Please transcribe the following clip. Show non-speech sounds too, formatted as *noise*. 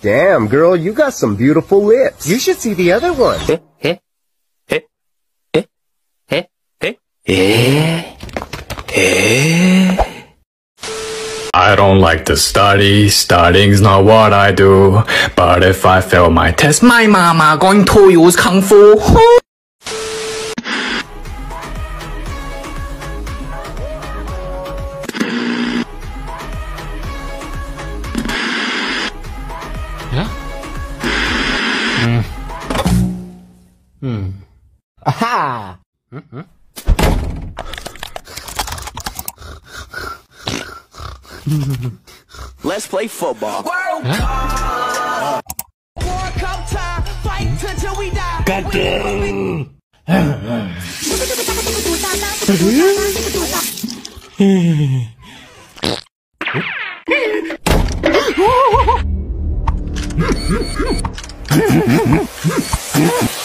Damn, girl, you got some beautiful lips. You should see the other one. I don't like to study, studying's not what I do. But if I fail my test, my mama going to use kung fu. Hmm. Aha! Let's play football. World Cup. World Cup time. Fight until we die. *laughs* *laughs*